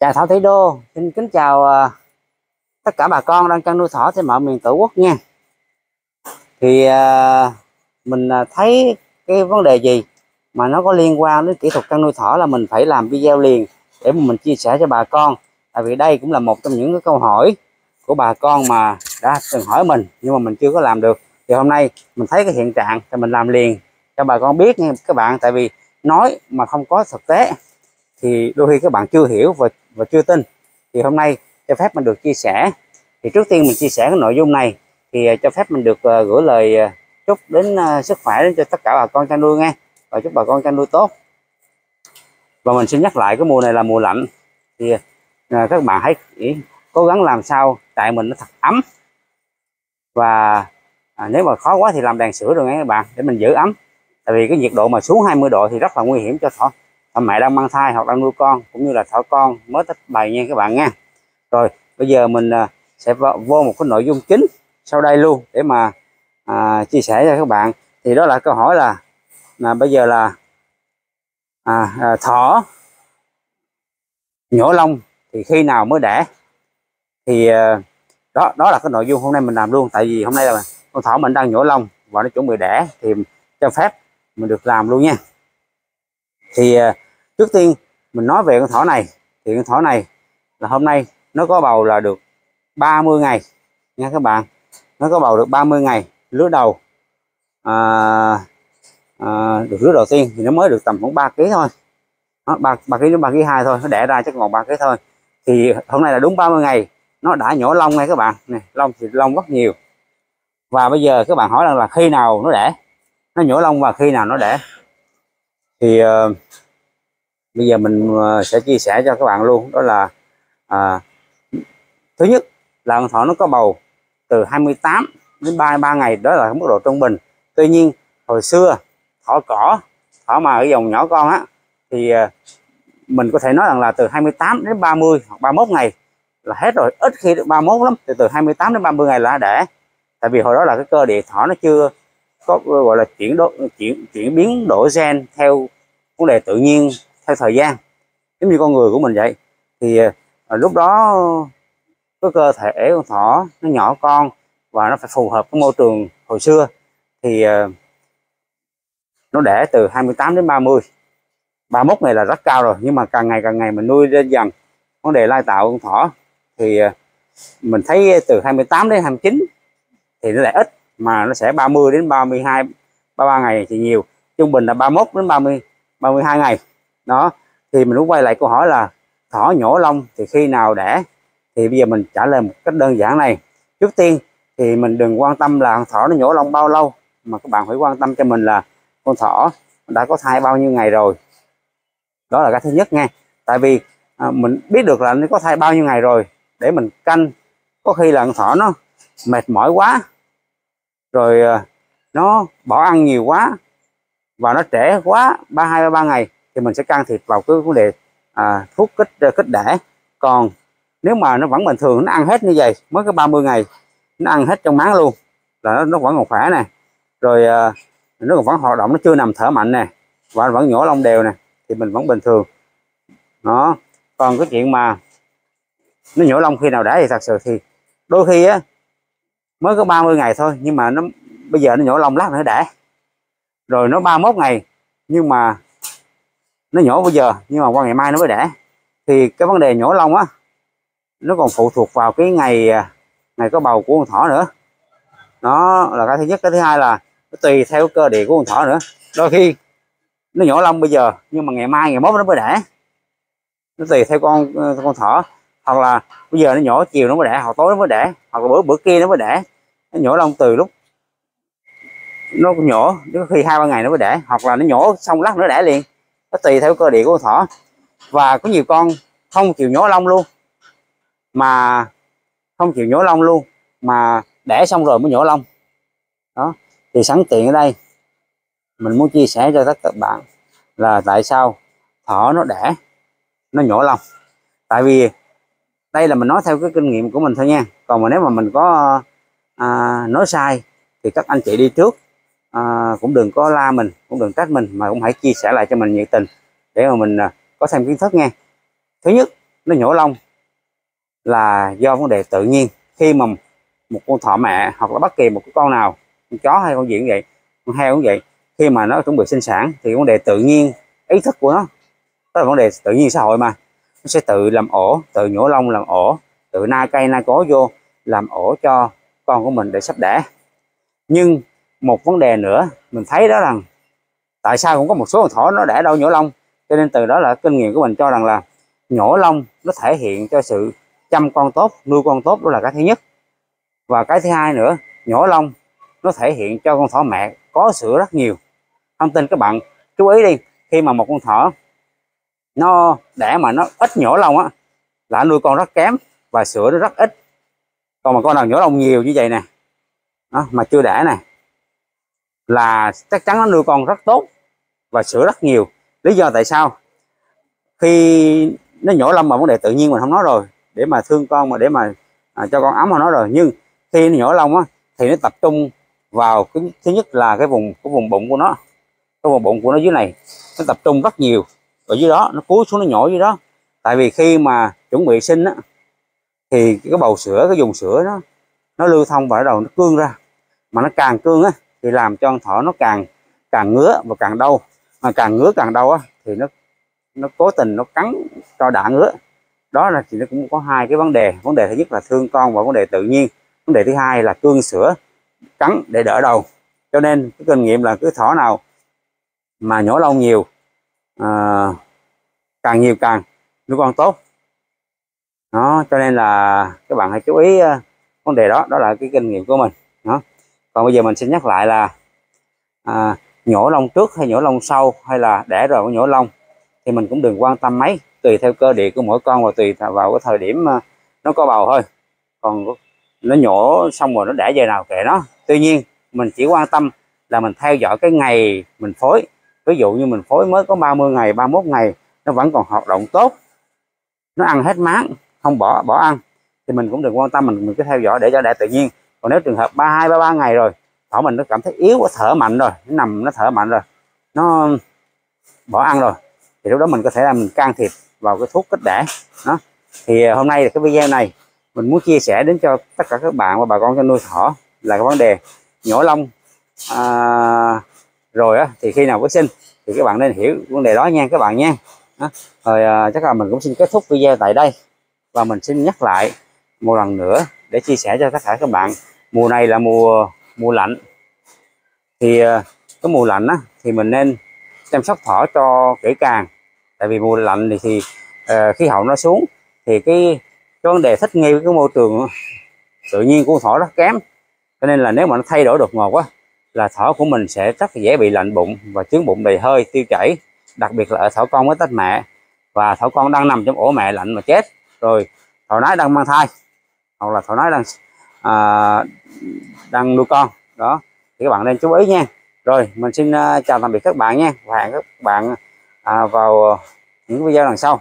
chào thảo thủy đô xin kính chào uh, tất cả bà con đang chăn nuôi thỏ trên mọi miền tổ quốc nha. Thì uh, mình uh, thấy cái vấn đề gì mà nó có liên quan đến kỹ thuật chăn nuôi thỏ là mình phải làm video liền để mà mình chia sẻ cho bà con. Tại vì đây cũng là một trong những cái câu hỏi của bà con mà đã từng hỏi mình nhưng mà mình chưa có làm được. Thì hôm nay mình thấy cái hiện trạng thì mình làm liền cho bà con biết nha các bạn. Tại vì nói mà không có thực tế thì đôi khi các bạn chưa hiểu và và chưa tin. Thì hôm nay cho phép mình được chia sẻ. Thì trước tiên mình chia sẻ cái nội dung này. Thì à, cho phép mình được uh, gửi lời uh, chúc đến uh, sức khỏe đến cho tất cả bà con chăn nuôi nghe. Và chúc bà con chăn nuôi tốt. Và mình xin nhắc lại cái mùa này là mùa lạnh. Thì uh, các bạn hãy cố gắng làm sao tại mình nó thật ấm. Và à, nếu mà khó quá thì làm đèn sữa rồi nghe các bạn để mình giữ ấm. Tại vì cái nhiệt độ mà xuống 20 độ thì rất là nguy hiểm cho thỏ mẹ đang mang thai hoặc đang nuôi con cũng như là thỏ con mới tách bày nha các bạn nha. Rồi bây giờ mình à, sẽ vô một cái nội dung chính sau đây luôn để mà à, chia sẻ cho các bạn. Thì đó là câu hỏi là là bây giờ là à, à, thỏ nhổ lông thì khi nào mới đẻ? Thì à, đó đó là cái nội dung hôm nay mình làm luôn. Tại vì hôm nay là con thỏ mình đang nhổ lông và nó chuẩn bị đẻ thì cho phép mình được làm luôn nha thì à, trước tiên mình nói về con thỏ này. Thì con thỏ này là hôm nay nó có bầu là được 30 ngày nha các bạn. Nó có bầu được 30 ngày lứa đầu. À, à, được lứa đầu tiên thì nó mới được tầm khoảng 3 kg thôi. Nó, 3, 3 kg đến 3 kg 2 thôi nó đẻ ra chắc còn 3 kg thôi. Thì hôm nay là đúng 30 ngày nó đã nhỏ lông ngay các bạn. Này lông thì lông rất nhiều. Và bây giờ các bạn hỏi rằng là khi nào nó đẻ? Nó nhổ lông và khi nào nó đẻ? Thì uh, bây giờ mình uh, sẽ chia sẻ cho các bạn luôn. Đó là uh, thứ nhất là con thỏ nó có bầu từ 28 đến 33 ngày. Đó là mức độ trung bình. Tuy nhiên hồi xưa thỏ cỏ thỏ mà ở dòng nhỏ con á thì uh, mình có thể nói rằng là từ 28 đến 30 hoặc 31 ngày là hết rồi. Ít khi được 31 lắm từ từ 28 đến 30 ngày là đẻ tại vì hồi đó là cái cơ địa thỏ nó chưa có gọi là chuyển đổi chuyển chuyển biến đổi gen theo vấn đề tự nhiên theo thời gian. Giống như con người của mình vậy. Thì à, à lúc đó cái cơ thể con thỏ nó nhỏ con và nó phải phù hợp với môi trường hồi xưa. Thì à, nó đẻ từ 28 đến 30 31 này là rất cao rồi nhưng mà càng ngày càng ngày mình nuôi lên dần vấn đề lai tạo con thỏ. Thì à, mình thấy từ 28 đến 29 thì nó lại ít mà nó sẽ 30 đến 32 33 ngày thì nhiều. Trung bình là 31 đến 30 32 ngày. Đó thì mình muốn quay lại câu hỏi là thỏ nhổ lông thì khi nào đẻ? Thì bây giờ mình trả lời một cách đơn giản này. Trước tiên thì mình đừng quan tâm là thỏ nó nhổ lông bao lâu mà các bạn phải quan tâm cho mình là con thỏ đã có thai bao nhiêu ngày rồi. Đó là cái thứ nhất nha tại vì à, mình biết được là nó có thai bao nhiêu ngày rồi để mình canh. Có khi là con thỏ nó mệt mỏi quá rồi ờ, nó bỏ ăn nhiều quá và nó trễ quá ba hai ba ngày thì mình sẽ can thiệp vào cái vấn đề à, thuốc kích ờ, kích đẻ. Còn nếu mà nó vẫn bình thường nó ăn hết như vậy mới có 30 ngày nó ăn hết trong máng luôn là nó, nó vẫn còn khỏe nè. Rồi à, nó còn vẫn hoạt động nó chưa nằm thở mạnh nè và nó vẫn nhổ lông đều nè thì mình vẫn bình thường. Nó còn cái chuyện mà nó nhổ lông khi nào đẻ thì thật sự thì đôi khi á mới có 30 ngày thôi, nhưng mà nó, bây giờ nó nhổ lông lát nữa đẻ rồi nó 31 ngày, nhưng mà nó nhổ bây giờ, nhưng mà qua ngày mai nó mới đẻ thì cái vấn đề nhổ lông á, nó còn phụ thuộc vào cái ngày ngày có bầu của con thỏ nữa. Nó là cái thứ nhất. Cái thứ hai là nó tùy theo cơ địa của con thỏ nữa. Đôi khi nó nhổ lông bây giờ, nhưng mà ngày mai, ngày mốt nó mới đẻ nó tùy theo con con thỏ. Hoặc là bây giờ nó nhổ chiều nó mới đẻ hoặc tối nó mới đẻ hoặc là bữa bữa kia nó mới đẻ nó nhổ lông từ lúc nó nhổ có khi hai, ba ngày nó mới đẻ hoặc là nó nhổ xong lát nữa đẻ liền. Nó tùy theo cơ địa của con thỏ. Và có nhiều con không chịu nhổ lông luôn, mà không chịu nhổ lông luôn, mà đẻ xong rồi mới nhổ lông. Đó, thì sẵn tiện ở đây. Mình muốn chia sẻ cho tất cả bạn là tại sao thỏ nó đẻ nó nhổ lông. Tại vì đây là mình nói theo cái kinh nghiệm của mình thôi nha. Còn mà nếu mà mình có à, nói sai thì các anh chị đi trước. À, cũng đừng có la mình cũng đừng trách mình mà cũng hãy chia sẻ lại cho mình nhiệt tình để mà mình à, có thêm kiến thức nghe. Thứ nhất nó nhổ lông là do vấn đề tự nhiên. Khi mà một con thỏ mẹ hoặc là bất kỳ một cái con nào con chó hay con gì cũng vậy con heo cũng vậy khi mà nó chuẩn bị sinh sản thì vấn đề tự nhiên ý thức của nó đó là vấn đề tự nhiên xã hội mà. Nó sẽ tự làm ổ tự nhổ lông làm ổ tự na cây na cố vô làm ổ cho con của mình để sắp đẻ. Nhưng một vấn đề nữa, mình thấy đó rằng tại sao cũng có một số con thỏ nó đẻ đâu nhổ lông. Cho nên từ đó là kinh nghiệm của mình cho rằng là nhổ lông nó thể hiện cho sự chăm con tốt, nuôi con tốt đó là cái thứ nhất. Và cái thứ hai nữa, nhổ lông nó thể hiện cho con thỏ mẹ có sữa rất nhiều. Thông tin các bạn chú ý đi, khi mà một con thỏ nó đẻ mà nó ít nhổ lông á, là nuôi con rất kém và sữa nó rất ít còn mà con nào nhỏ lông nhiều như vậy nè đó, mà chưa đẻ này là chắc chắn nó nuôi con rất tốt và sữa rất nhiều. Lý do tại sao? Khi nó nhỏ lông mà vấn đề tự nhiên mình không nói rồi để mà thương con mà để mà à, cho con ấm mà nói rồi. Nhưng khi nó nhỏ lông á thì nó tập trung vào cái thứ nhất là cái vùng cái vùng bụng của nó cái vùng bụng của nó dưới này nó tập trung rất nhiều. Ở dưới đó nó cúi xuống nó nhỏ dưới đó. Tại vì khi mà chuẩn bị sinh á thì cái bầu sữa cái dùng sữa nó nó lưu thông vào đầu nó cương ra. Mà nó càng cương á thì làm cho con thỏ nó càng càng ngứa và càng đau. Mà càng ngứa càng đau á thì nó nó cố tình nó cắn cho đã ngứa. Đó là thì nó cũng có hai cái vấn đề. Vấn đề thứ nhất là thương con và vấn đề tự nhiên. Vấn đề thứ hai là cương sữa cắn để đỡ đầu. Cho nên cái kinh nghiệm là cứ thỏ nào mà nhổ lông nhiều à, càng nhiều càng nuôi con tốt đó cho nên là các bạn hãy chú ý ờ, vấn đề đó đó là cái kinh nghiệm của mình. Đó. Còn bây giờ mình xin nhắc lại là à, nhổ lông trước hay nhổ lông sau hay là để rồi nhổ lông thì mình cũng đừng quan tâm mấy tùy theo cơ địa của mỗi con và tùy vào cái thời điểm ờ, nó có bầu thôi. Còn nó nhổ xong rồi nó đẻ về nào kệ nó. Tuy nhiên mình chỉ quan tâm là mình theo dõi cái ngày mình phối. Ví dụ như mình phối mới có 30 ngày 31 ngày nó vẫn còn hoạt động tốt nó ăn hết máng không bỏ bỏ ăn thì mình cũng đừng quan tâm mình mình cứ theo dõi để cho đẻ tự nhiên. Còn nếu trường hợp ba hai ba ba ngày rồi thỏ mình nó cảm thấy yếu quá thở mạnh rồi nó nằm nó thở mạnh rồi nó bỏ ăn rồi thì lúc đó mình có thể là mình can thiệp vào cái thuốc kích đẻ đó. Thì à, hôm nay cái video này mình muốn chia sẻ đến cho tất cả các bạn và bà con cho nuôi thỏ là cái vấn đề nhổ lông à, rồi á thì khi nào có sinh thì các bạn nên hiểu vấn đề đó nha các bạn nha đó. rồi à, chắc là mình cũng xin kết thúc video tại đây và mình xin nhắc lại một lần nữa để chia sẻ cho tất cả các bạn. Mùa này là mùa mùa lạnh. Thì ờ, cái mùa lạnh á thì mình nên chăm sóc thỏ cho kỹ càng. Tại vì mùa lạnh thì, thì uh, khí hậu nó xuống. Thì cái cái vấn đề thích nghi với cái môi trường tự nhiên của thỏ rất kém. Cho nên là nếu mà nó thay đổi đột ngột quá là thỏ của mình sẽ rất dễ bị lạnh bụng và trướng bụng đầy hơi tiêu chảy. Đặc biệt là ở thỏ con với tách mẹ. Và thỏ con đang nằm trong ổ mẹ lạnh mà chết rồi thỏ nái đang mang thai hoặc là thỏ nái đang à, đang nuôi con. Đó thì các bạn nên chú ý nha. Rồi mình xin à, chào tạm biệt các bạn nha. Và hẹn các bạn à, vào những video lần sau.